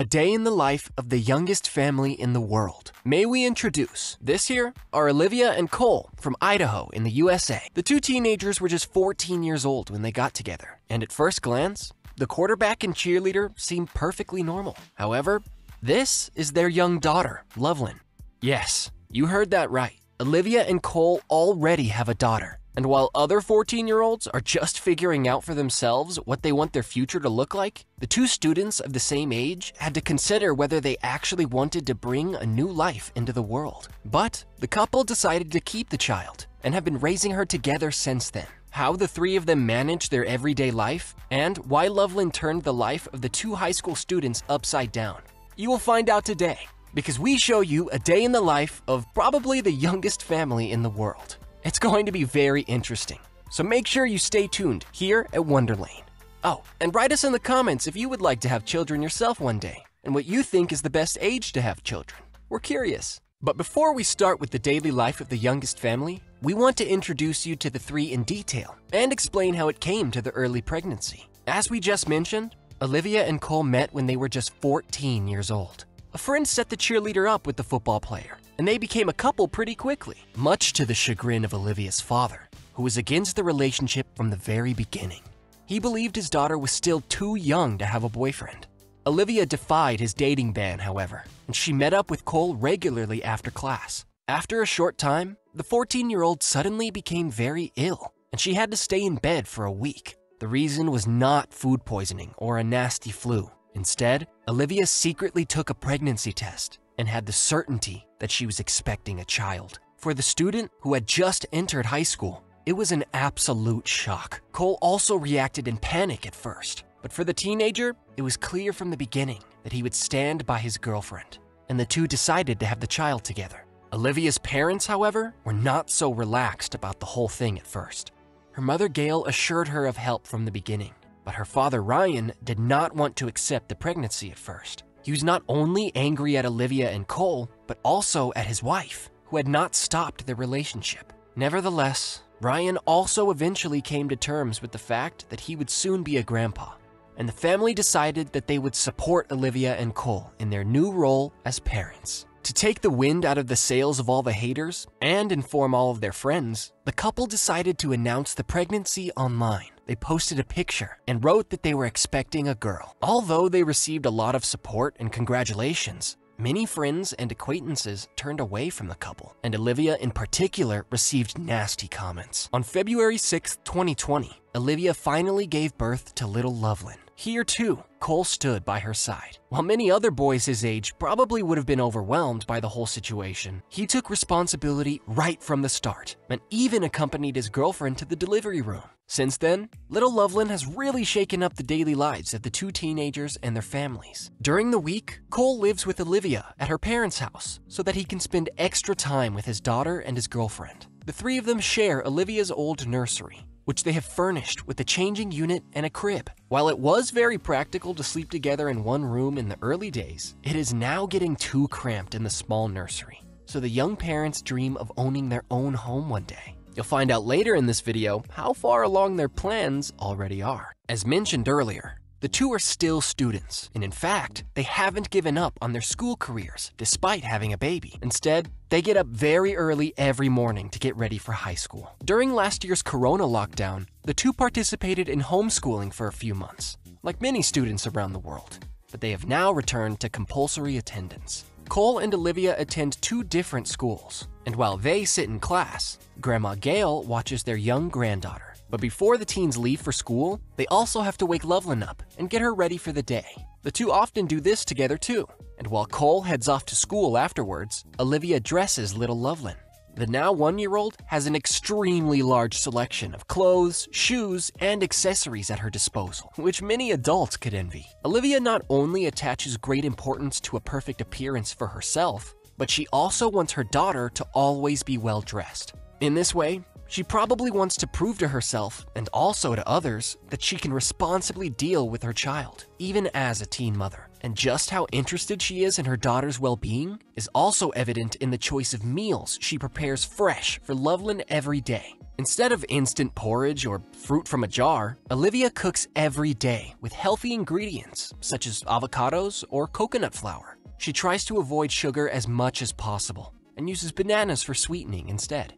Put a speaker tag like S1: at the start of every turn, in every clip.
S1: A day in the life of the youngest family in the world. May we introduce this here are Olivia and Cole from Idaho in the USA. The two teenagers were just 14 years old when they got together, and at first glance, the quarterback and cheerleader seemed perfectly normal. However, this is their young daughter, Lovelyn. Yes, you heard that right. Olivia and Cole already have a daughter. And while other 14 year olds are just figuring out for themselves what they want their future to look like, the two students of the same age had to consider whether they actually wanted to bring a new life into the world. But the couple decided to keep the child and have been raising her together since then. How the three of them managed their everyday life, and why Lovelyn turned the life of the two high school students upside down. You will find out today because we show you a day in the life of probably the youngest family in the world. It's going to be very interesting, so make sure you stay tuned here at Wonderlane. Oh, and write us in the comments if you would like to have children yourself one day and what you think is the best age to have children. We're curious. But before we start with the daily life of the youngest family, we want to introduce you to the three in detail and explain how it came to the early pregnancy. As we just mentioned, Olivia and Cole met when they were just 14 years old. A friend set the cheerleader up with the football player, and they became a couple pretty quickly, much to the chagrin of Olivia's father, who was against the relationship from the very beginning. He believed his daughter was still too young to have a boyfriend. Olivia defied his dating ban, however, and she met up with Cole regularly after class. After a short time, the 14 year old suddenly became very ill, and she had to stay in bed for a week. The reason was not food poisoning or a nasty flu. Instead, Olivia secretly took a pregnancy test and had the certainty that she was expecting a child. For the student who had just entered high school, it was an absolute shock. Cole also reacted in panic at first, but for the teenager, it was clear from the beginning that he would stand by his girlfriend, and the two decided to have the child together. Olivia's parents, however, were not so relaxed about the whole thing at first. Her mother Gail assured her of help from the beginning, but her father Ryan did not want to accept the pregnancy at first. He was not only angry at Olivia and Cole, but also at his wife, who had not stopped their relationship. Nevertheless, Ryan also eventually came to terms with the fact that he would soon be a grandpa, and the family decided that they would support Olivia and Cole in their new role as parents. To take the wind out of the sails of all the haters and inform all of their friends, the couple decided to announce the pregnancy online. They posted a picture and wrote that they were expecting a girl. Although they received a lot of support and congratulations, many friends and acquaintances turned away from the couple, and Olivia in particular received nasty comments. On February 6, 2020, Olivia finally gave birth to little Lovelyn. Here, too, Cole stood by her side. While many other boys his age probably would have been overwhelmed by the whole situation, he took responsibility right from the start and even accompanied his girlfriend to the delivery room. Since then, little Lovelyn has really shaken up the daily lives of the two teenagers and their families. During the week, Cole lives with Olivia at her parents' house so that he can spend extra time with his daughter and his girlfriend. The three of them share Olivia's old nursery, which they have furnished with a changing unit and a crib. While it was very practical to sleep together in one room in the early days, it is now getting too cramped in the small nursery. So the young parents dream of owning their own home one day. You'll find out later in this video how far along their plans already are. As mentioned earlier, the two are still students, and in fact, they haven't given up on their school careers despite having a baby. Instead, they get up very early every morning to get ready for high school. During last year's corona lockdown, the two participated in homeschooling for a few months, like many students around the world, but they have now returned to compulsory attendance. Cole and Olivia attend two different schools, and while they sit in class, Grandma Gail watches their young granddaughter. But before the teens leave for school, they also have to wake Lovelyn up and get her ready for the day. The two often do this together too, and while Cole heads off to school afterwards, Olivia dresses little Lovelyn. The now one year old has an extremely large selection of clothes, shoes, and accessories at her disposal, which many adults could envy. Olivia not only attaches great importance to a perfect appearance for herself, but she also wants her daughter to always be well dressed. In this way, she probably wants to prove to herself, and also to others, that she can responsibly deal with her child, even as a teen mother. And just how interested she is in her daughter's well being is also evident in the choice of meals she prepares fresh for Lovelyn every day. Instead of instant porridge or fruit from a jar, Olivia cooks every day with healthy ingredients such as avocados or coconut flour. She tries to avoid sugar as much as possible and uses bananas for sweetening instead.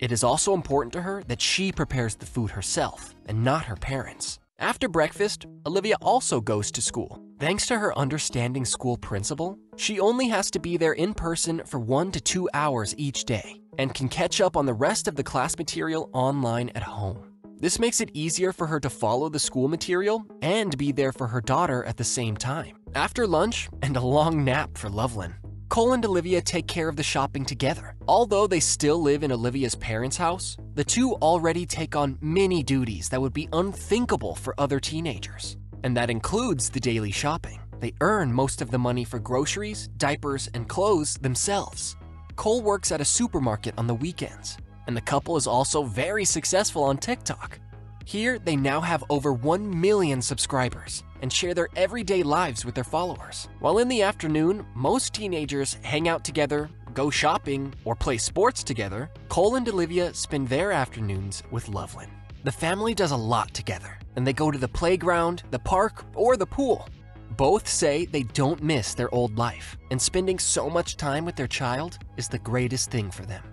S1: It is also important to her that she prepares the food herself and not her parents. After breakfast, Olivia also goes to school. Thanks to her understanding school principal, she only has to be there in person for one to two hours each day and can catch up on the rest of the class material online at home. This makes it easier for her to follow the school material and be there for her daughter at the same time. After lunch and a long nap for Lovelyn, Cole and Olivia take care of the shopping together. Although they still live in Olivia's parents' house, the two already take on many duties that would be unthinkable for other teenagers. And that includes the daily shopping. They earn most of the money for groceries, diapers, and clothes themselves. Cole works at a supermarket on the weekends, and the couple is also very successful on TikTok. Here, they now have over 1 million subscribers and share their everyday lives with their followers. While in the afternoon, most teenagers hang out together, go shopping, or play sports together, Cole and Olivia spend their afternoons with Lovelyn. The family does a lot together, and they go to the playground, the park, or the pool. Both say they don't miss their old life, and spending so much time with their child is the greatest thing for them.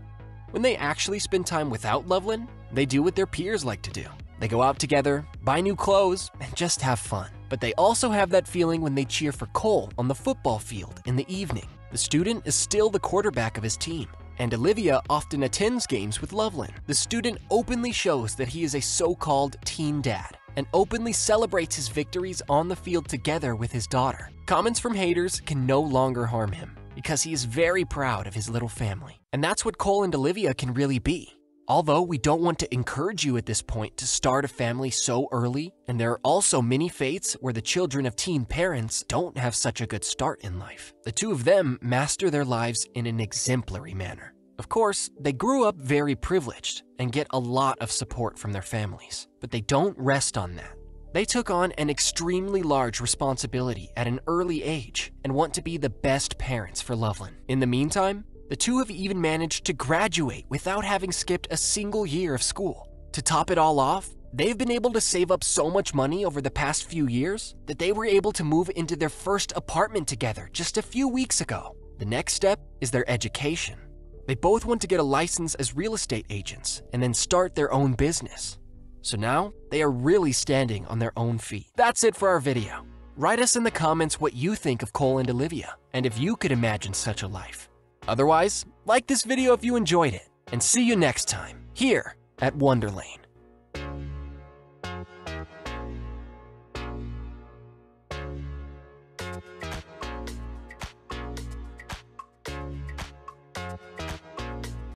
S1: When they actually spend time without Lovelyn, they do what their peers like to do they go out together, buy new clothes, and just have fun. But they also have that feeling when they cheer for Cole on the football field in the evening. The student is still the quarterback of his team, and Olivia often attends games with Lovelyn. The student openly shows that he is a so-called teen dad and openly celebrates his victories on the field together with his daughter. Comments from haters can no longer harm him because he is very proud of his little family. And that's what Cole and Olivia can really be. Although we don't want to encourage you at this point to start a family so early, and there are also many fates where the children of teen parents don't have such a good start in life. The two of them master their lives in an exemplary manner. Of course, they grew up very privileged and get a lot of support from their families, but they don't rest on that. They took on an extremely large responsibility at an early age and want to be the best parents for Lovelyn. In the meantime, the two have even managed to graduate without having skipped a single year of school. To top it all off, they've been able to save up so much money over the past few years that they were able to move into their first apartment together just a few weeks ago. The next step is their education. They both want to get a license as real estate agents and then start their own business. So now they are really standing on their own feet. That's it for our video. Write us in the comments what you think of Cole and Olivia and if you could imagine such a life. Otherwise, like this video if you enjoyed it, and see you next time, here at Wonderlane.